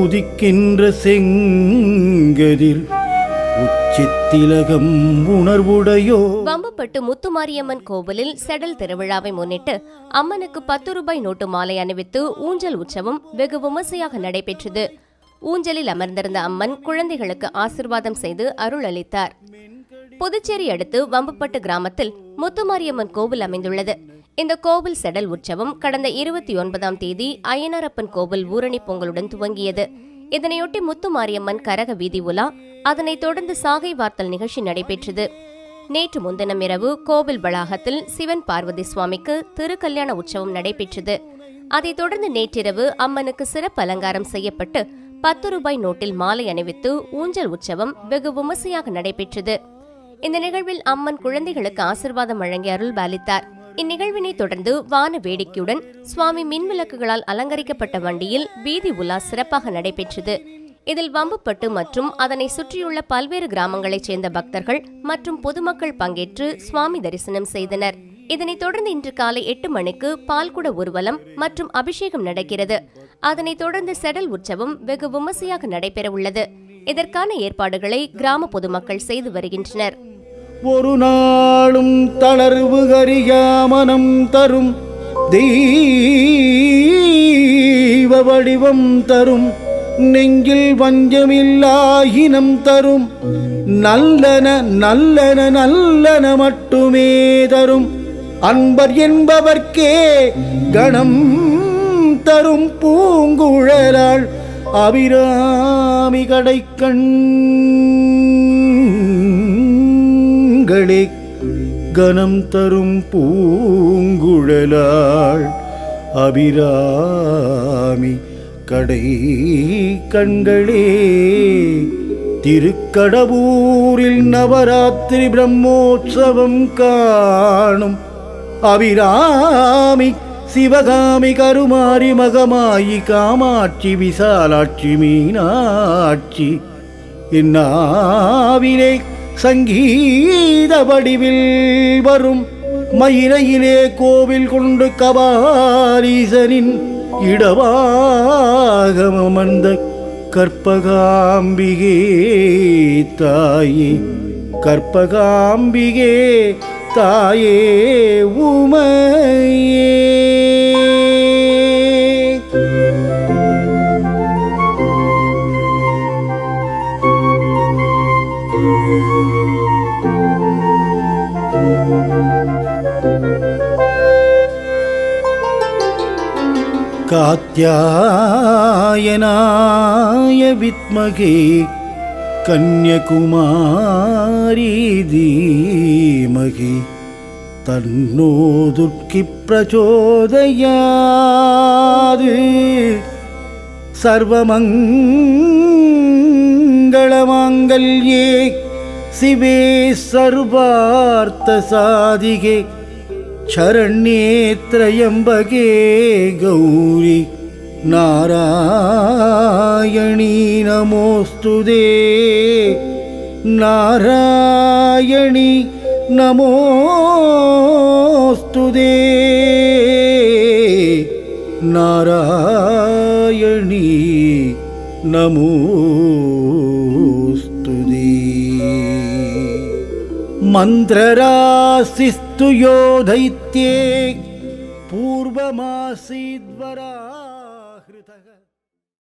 உதிக்கின்ற செங்கதிர் உச்சித்திலகம் உணர்வுடையோ? வம்பப்பட்டு முத்துமாரியம்மன் கோவிலில் செடல் திருவிழாவை முன்னிட்டு அம்மனுக்கு பத்து ரூபாய் நோட்டு மாலை அணிவித்து ஊஞ்சல் உற்சவம் வெகு விமர்சையாக நடைபெற்றது. ஊஞ்சலில் அமர்ந்திருந்த அம்மன் குழந்தைகளுக்கு ஆசிர்வாதம் செய்து அருள் அளித்தார் புதுச்சேரி அடுத்து வம்புப்பட்டு கிராமத்தில் முத்துமாரியம்மன் கோவில் அமைந்துள்ளது. இந்த கோவில் செடல் உற்சவம் கடந்த இருபத்தி ஒன்பதாம் தேதி அய்யனாரப்பன் கோவில் ஊரணி பொங்கலுடன் துவங்கியது. இதனையொட்டி முத்துமாரியம்மன் கரக வீதி உலா அதனைத் தொடர்ந்து சாகை வார்த்தல் நிகழ்ச்சி நடைபெற்றது. நேற்று முன்தினம் இரவு கோவில் வளாகத்தில் சிவன் பார்வதி சுவாமிக்கு திருக்கல்யாண உற்சவம் நடைபெற்றது. அதைத் தொடர்ந்து நேற்றிரவு அம்மனுக்கு சிறப்பு அலங்காரம் செய்யப்பட்டு பத்து ரூபாய் நோட்டில் மாலை அணிவித்து ஊஞ்சல் உற்சவம் வெகு விமர்சையாக நடைபெற்றது. இந்த நிகழ்வில் அம்மன் குழந்தைகளுக்கு ஆசிர்வாதம் வழங்கி அருள் பாலித்தார் இந்நிகழ்வினை தொடர்ந்து வான வேடிக்கையுடன் சுவாமி மின்விளக்குகளால் அலங்கரிக்கப்பட்ட வண்டியில் வீதி உலா சிறப்பாக நடைபெற்றது. இதில் வம்புப்பட்டு மற்றும் அதனை சுற்றியுள்ள பல்வேறு கிராமங்களைச் சேர்ந்த பக்தர்கள் மற்றும் பொதுமக்கள் பங்கேற்று சுவாமி தரிசனம் செய்தனர். இதனைத் தொடர்ந்து இன்று காலை எட்டு மணிக்கு பால்குட ஊர்வலம் மற்றும் அபிஷேகம் நடக்கிறது. அதனைத் தொடர்ந்து செடல் உற்சவம் வெகு விமர்சையாக நடைபெறவுள்ளது. இதற்கான ஏற்பாடுகளை கிராம பொதுமக்கள் செய்து வருகின்றனர். ஒரு நாளும் தளர்வு கரியாமனம் தரும். தெய்வ வடிவம் தரும். நெஞ்சில் வஞ்சமில்லாயினம் தரும். நல்லன நல்லன நல்லன மட்டுமே தரும். அன்பர் என்பவர்க்கே கணம் தரும் பூங்குழலாள் அபிராமி கடை கண்களே கனம் தரும் பூங்குழலாள் அபிராமி கடை கண்களே திருக்கடவூரில் நவராத்திரி பிரம்மோற்சவம் காணும் அபிராமி சிவகாமி கருமாரி மகமாயி காமாட்சி விசாலாட்சி மீனாட்சி. இந்நாவிலே சங்கீத வடிவில் வரும் மயிலையிலே கோவில் கொண்டு கபாலீசனின் இடவாகமந்த கற்பகாம்பிகே தாயே கற்பகாம்பிகே தாயே உமையே. कात्यायनाय विद्महे कन्यकुमारी धीमहि तन्नो दुर्गि प्रचोदयात् सर्वमङ्गलमाङ्गल्ये शिवे सर्वार्थसाधिके ಶರಣ್ಯೇತ್ರಯಂಬಗೆ ಗೌರಿ ನಾರಾಯಣೀ ನಮೋಸ್ತುದೇ ನಾರಾಯಣಿ ನಮೋಸ್ತುದೇ ನಾರಾಯಣಿ ನಮೋ मन्त्रराशिस्तु यो दैत्ये पूर्वमासीद्वराहृतः